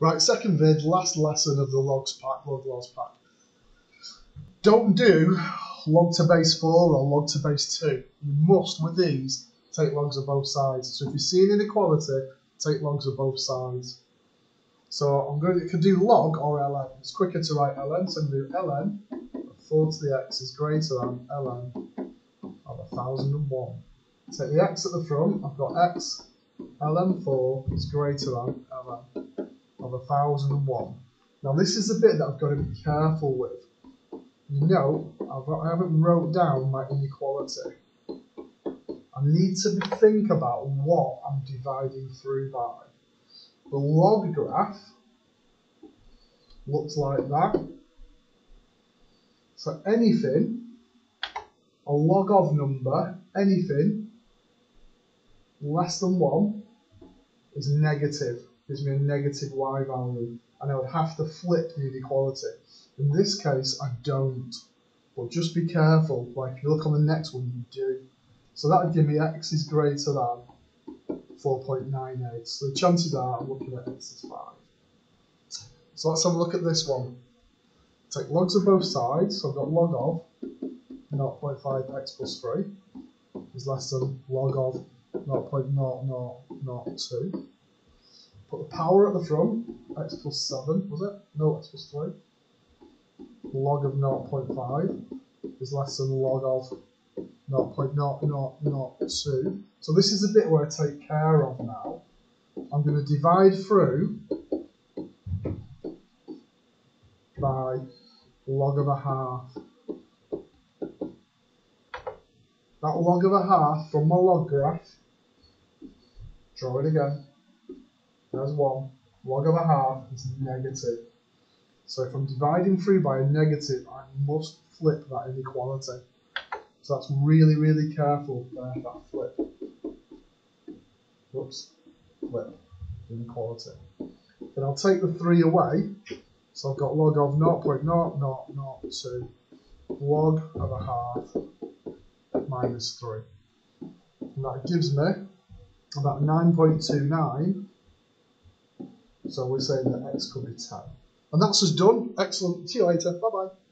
Right, second vid, last lesson of the logs pack, log laws pack. Don't do log to base 4 or log to base 2. You must, with these, take logs of both sides. So if you see an inequality, take logs of both sides. So I'm going to, can do log or ln. It's quicker to write ln, so I'm going to do ln of 4 to the x is greater than ln of 1001. Take the x at the front, I've got x ln4 is greater than ln of 1001. Now this is the bit that I've got to be careful with. You know, I've, I haven't wrote down my inequality. I need to think about what I'm dividing through by. The log graph looks like that. So anything, a log of number, anything less than 1 is negative, gives me a negative y value, and I would have to flip the inequality. In this case, I don't, but just be careful, like if you look on the next one, you do. So that would give me x is greater than 4.98. So the chances are I'm looking at x is 5. So let's have a look at this one. Take logs of both sides, so I've got log of 0.5 x plus 3 is less than log of 0.0002. Put the power at the front, x plus 7, was it? No, x plus 3. Log of 0.5 is less than log of 0.0002. So this is the bit where I take care of now. I'm going to divide through by log of a half. That log of a half from my log graph, draw it again, there's one, log of a half is negative. So if I'm dividing through by a negative, I must flip that inequality. So that's really, really careful there, that flip. Whoops, flip, inequality. Then I'll take the 3 away, so I've got log of 0.0002, log of a half, minus 3. And that gives me about 9.29, so we're saying that x could be 10. And that's us done. Excellent. See you later. Bye-bye.